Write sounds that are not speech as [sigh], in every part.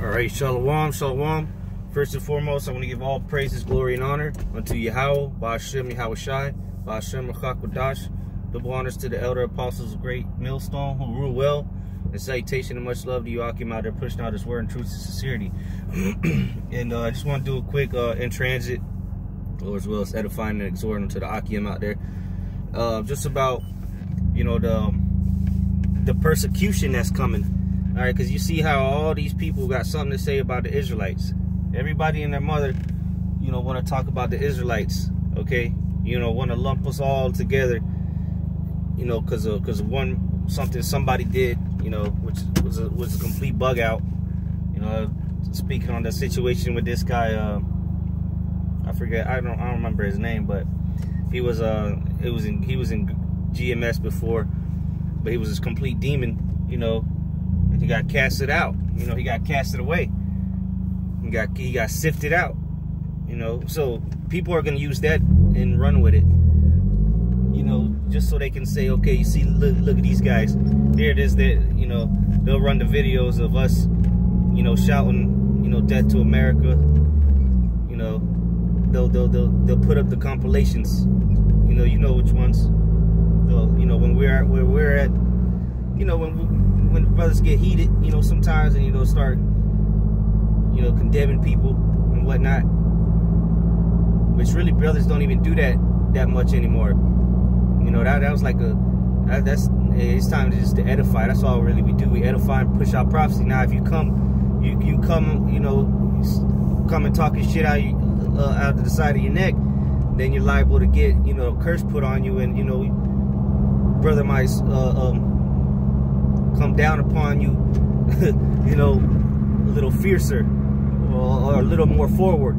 All right, Shalom, Shalom. First and foremost, I want to give all praises, glory, and honor unto Yahweh, Ba'ashem Yahweh Shai, Ba'ashem Rachakwadash. Double honors to the elder apostles of great millstone who rule well. And salutation and much love to you, Akim, out there pushing out his word in truth and sincerity. [clears throat] and uh, I just want to do a quick uh, in transit, or as well as edifying and exhorting to the Akim out there. Uh, just about, you know, the, um, the persecution that's coming all right, because you see how all these people got something to say about the Israelites. Everybody and their mother, you know, want to talk about the Israelites. Okay, you know, want to lump us all together. You know, because of because of one something somebody did. You know, which was a, was a complete bug out. You know, speaking on the situation with this guy. Uh, I forget. I don't. I don't remember his name, but he was. Uh, it was in. He was in GMS before, but he was a complete demon. You know, he got casted out. You know, he got casted away. He got he got sifted out. You know, so people are gonna use that and run with it. You know, just so they can say, okay, you see, look look at these guys. There it is. That you know, they'll run the videos of us, you know, shouting, you know, death to America. You know, they'll they'll they'll they'll put up the compilations. You know, you know which ones. They'll, you know, when we're where we're at, you know, when when brothers get heated, you know, sometimes and you know start, you know, condemning people and whatnot. Which really brothers don't even do that that much anymore. You know, that that was like a that, that's it's time to just to edify. That's all really we do. We edify and push out prophecy. Now, if you come, you you come, you know, come and talk talking shit out uh, out of the side of your neck, then you're liable to get you know a curse put on you, and you know, brother might uh, um, come down upon you, [laughs] you know, a little fiercer or, or a little more forward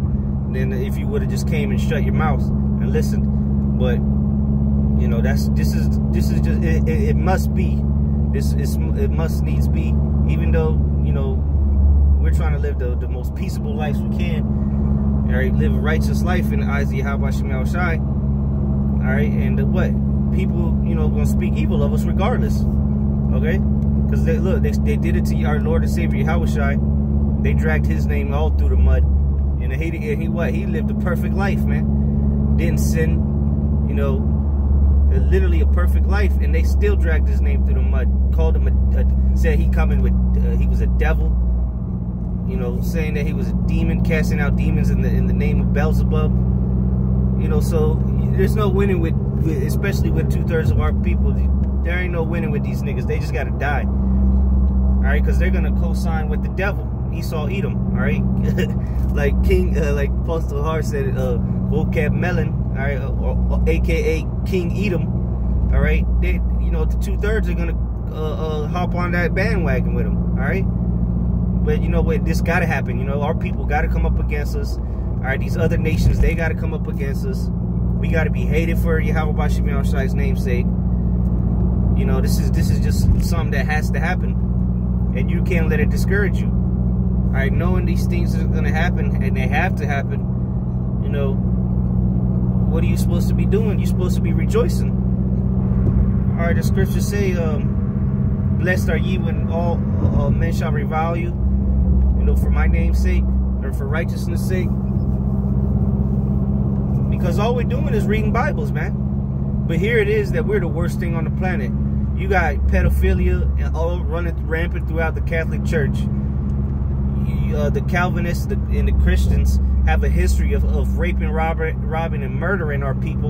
than if you would have just came and shut your mouth and listened. But you know, that's this is this is just it, it, it must be. This is it must needs be. Even though you know we're trying to live the, the most peaceable lives we can. All right, live a righteous life in the eyes of Yahweh Shemel Shai. All right, and what people you know gonna speak evil of us regardless. Okay. Because they look, they, they did it to our Lord and Savior Yahushai. They dragged his name all through the mud. And he, he what? He lived a perfect life, man. Didn't sin, you know, literally a perfect life, and they still dragged his name through the mud. Called him a, a said he coming with, uh, he was a devil. You know, saying that he was a demon, casting out demons in the in the name of Beelzebub. You know, so there's no winning with, with especially with two thirds of our people. There ain't no winning with these niggas. They just gotta die. All right, because they're gonna co-sign with the devil. Esau Edom. All right, [laughs] like King, uh, like Postal Hart said, uh, vocab Malone. All right, uh, or, or, AKA King Edom. All right, they, you know, the two thirds are gonna uh, uh, hop on that bandwagon with them. All right, but you know what? This gotta happen. You know, our people gotta come up against us. All right, these other nations, they gotta come up against us. We gotta be hated for Yahweh Bashim Shai's namesake. You know, this is this is just something that has to happen, and you can't let it discourage you. All right, knowing these things are going to happen and they have to happen. You know, what are you supposed to be doing? You're supposed to be rejoicing. All right, the scriptures say, um, "Blessed are ye when all uh, men shall revile you." You know, for my name's sake or for righteousness' sake. Because all we're doing is reading Bibles, man. But here it is that we're the worst thing on the planet. You got pedophilia and all running rampant throughout the Catholic Church. Uh, the Calvinists and the Christians have a history of, of raping, robbing, robbing, and murdering our people.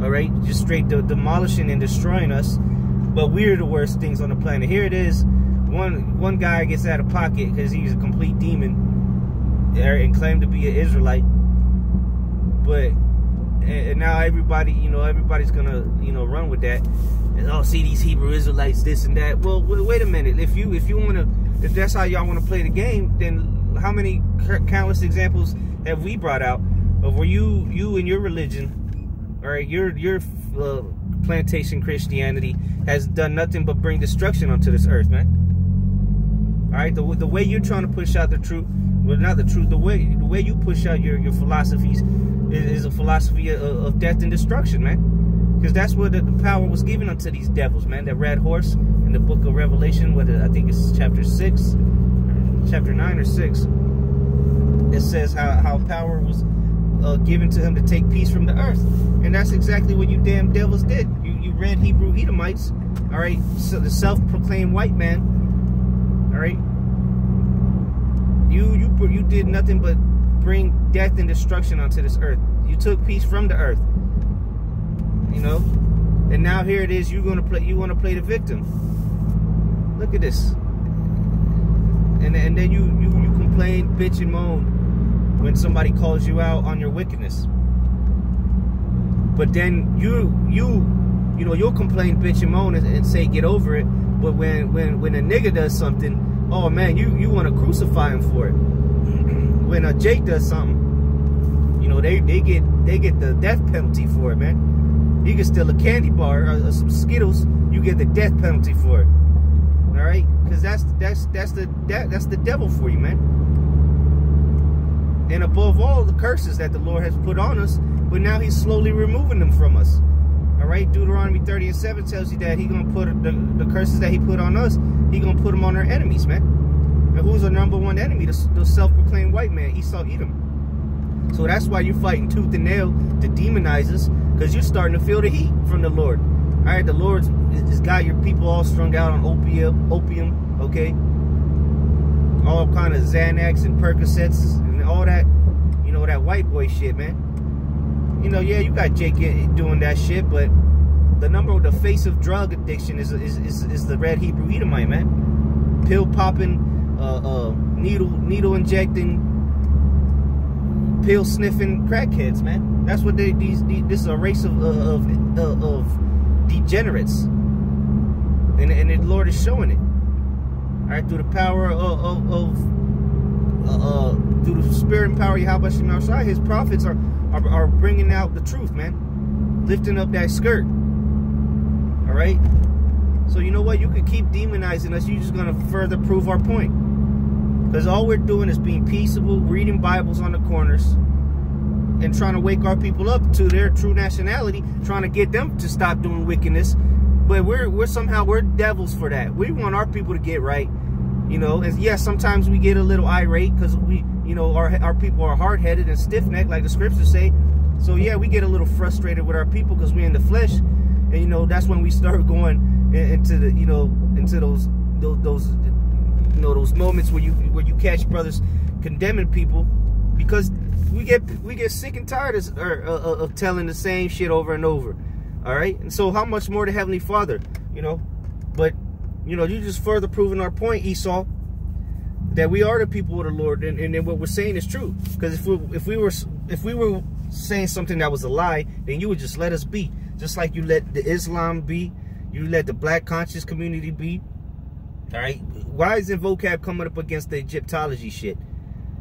All right, just straight de demolishing and destroying us. But we're the worst things on the planet. Here it is. One one guy gets out of pocket because he's a complete demon and claimed to be an Israelite. But and now everybody, you know, everybody's gonna, you know, run with that. And oh, see these Hebrew Israelites, this and that. Well, wait a minute. If you if you want to, if that's how y'all want to play the game, then how many countless examples have we brought out of where you you and your religion, all right, your your uh, plantation Christianity has done nothing but bring destruction onto this earth, man. All right, the the way you're trying to push out the truth, well, not the truth, the way the way you push out your your philosophies is a philosophy of, of death and destruction, man. Because that's where the, power was given unto these devils, man. That red horse in the book of Revelation, whether I think it's chapter 6, chapter 9 or 6. It says how, how power was uh, given to him to take peace from the earth. And that's exactly what you damn devils did. You, you read Hebrew Edomites, all right? So the self-proclaimed white man, all right? You, you, you did nothing but bring death and destruction onto this earth. You took peace from the earth. You know? And now here it is, you're gonna play you wanna play the victim. Look at this. And, and then you, you you complain, bitch and moan when somebody calls you out on your wickedness. But then you you you know you'll complain, bitch and moan and, and say get over it. But when when when a nigga does something, oh man, you you want to crucify him for it when a Jake does something, you know, they they get they get the death penalty for it, man. You can steal a candy bar or, or some Skittles, you get the death penalty for it. All right, because that's that's that's the that, that's the devil for you, man. And above all the curses that the Lord has put on us, but now He's slowly removing them from us. All right, Deuteronomy 30 and 7 tells you that He gonna put the, the curses that He put on us, He gonna put them on our enemies, man. And who's our number one enemy? The, the self-proclaimed white man, Esau Edom. So that's why you're fighting tooth and nail to demonize us, because you're starting to feel the heat from the Lord. All right, the Lord's has got your people all strung out on opium, opium, okay? All kind of Xanax and Percocets and all that, you know, that white boy shit, man. You know, yeah, you got Jake doing that shit, but the number, the face of drug addiction is is, is, is the red Hebrew Edomite, man. Pill popping, uh, uh, needle needle injecting, pill sniffing crackheads, man. That's what they these, these this is a race of of of, of degenerates, and and the Lord is showing it. All right, through the power of of, of uh, uh, through the spirit and power of Yahweh Shemashai, his prophets are, are are bringing out the truth, man, lifting up that skirt. All right. So you know what? You could keep demonizing us. You're just gonna further prove our point. Because all we're doing is being peaceable, reading Bibles on the corners, and trying to wake our people up to their true nationality, trying to get them to stop doing wickedness. But we're we're somehow we're devils for that. We want our people to get right. You know, and yes, sometimes we get a little irate because we, you know, our our people are hard headed and stiff necked, like the scriptures say. So yeah, we get a little frustrated with our people because we're in the flesh, and you know that's when we start [laughs] going into the, you know, into those those those you know those moments where you where you catch brothers condemning people because we get we get sick and tired of, or, uh, of telling the same shit over and over all right? And so how much more the heavenly father you know? But you know you just further proving our point esau that we are the people of the lord and, and what we're saying is true. Because if we if we were if we were saying something that was a lie then you would just let us be. Just like you let the islam be you let the black conscious community be all right. Why isn't vocab coming up against the Egyptology shit?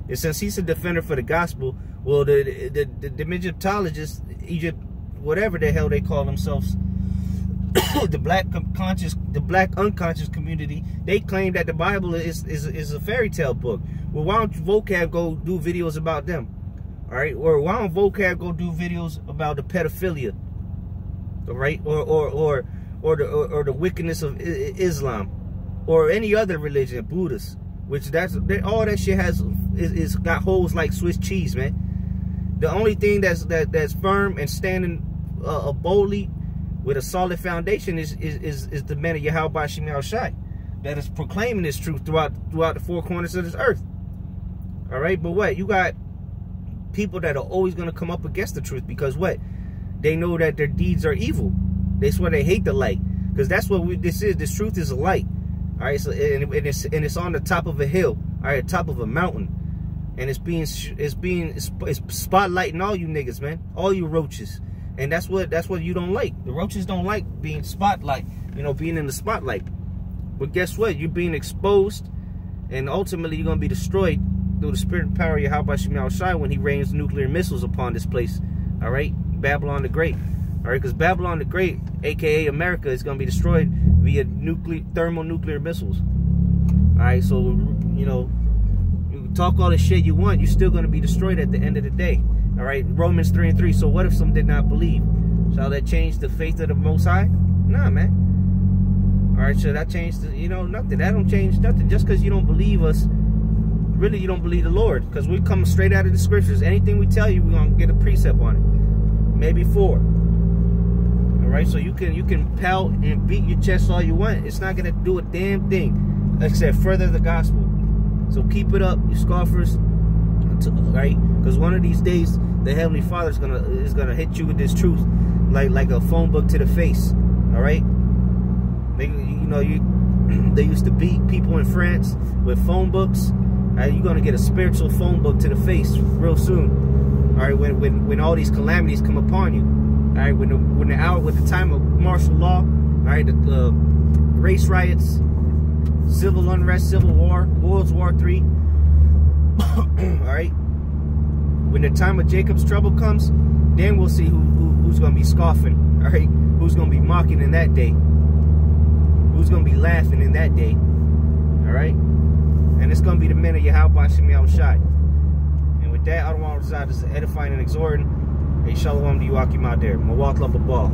And since he's a defender for the gospel, well, the the, the, the Egyptologists, Egypt, whatever the hell they call themselves, [coughs] the black conscious, the black unconscious community, they claim that the Bible is is is a fairy tale book. Well, why don't vocab go do videos about them? All right, or why don't vocab go do videos about the pedophilia? All right, or or or or the or, or the wickedness of Islam or any other religion, Buddhist, which that's all that shit has is, is got holes like Swiss cheese, man. The only thing that's that that's firm and standing uh, boldly with a solid foundation is is is, is the man of Yahweh Shemel Shai that is proclaiming this truth throughout throughout the four corners of this earth. All right, but what you got people that are always going to come up against the truth because what they know that their deeds are evil. That's why they hate the light because that's what we, this is. This truth is a light. All right, so and, and it's and it's on the top of a hill, all right, top of a mountain, and it's being it's being it's, spotlighting all you niggas, man, all you roaches, and that's what that's what you don't like. The roaches don't like being spotlight, you know, being in the spotlight. But guess what? You're being exposed, and ultimately you're gonna be destroyed through the spirit and power of Yahweh Shemal Shai when he rains nuclear missiles upon this place. All right, Babylon the Great. All right, because Babylon the Great, aka America, is gonna be destroyed via nuclear thermonuclear missiles. All right, so you know, you talk all the shit you want, you're still going to be destroyed at the end of the day. All right, Romans three and three. So what if some did not believe? Shall that change the faith of the Most High? Nah, man. All right, should that change? The, you know, nothing. That don't change nothing. Just because you don't believe us really you don't believe the Lord because we come straight out of the scriptures. Anything we tell you, we're gonna get a precept on it. Maybe four. Right, so you can you can pout and beat your chest all you want. It's not gonna do a damn thing except further the gospel. So keep it up, you scoffers. Right? Because one of these days, the Heavenly Father is gonna is gonna hit you with this truth, like like a phone book to the face. All right? They, you know you [clears throat] they used to beat people in France with phone books. Right, you're gonna get a spiritual phone book to the face real soon. All right, when when when all these calamities come upon you. All right, when the when the hour with the time of martial law. All right, the uh, race riots, civil unrest, civil war, World War Three. [coughs] all right, when the time of Jacob's trouble comes, then we'll see who, who who's gonna be scoffing. All right, who's gonna be mocking in that day who's to be laughing in that day. All right? And it's to be the men of Yahweh Shem Shai. And with that, I don't want to reside as edifying and exhorting. Hey, shalom to you, Akim out there. Mawat ball.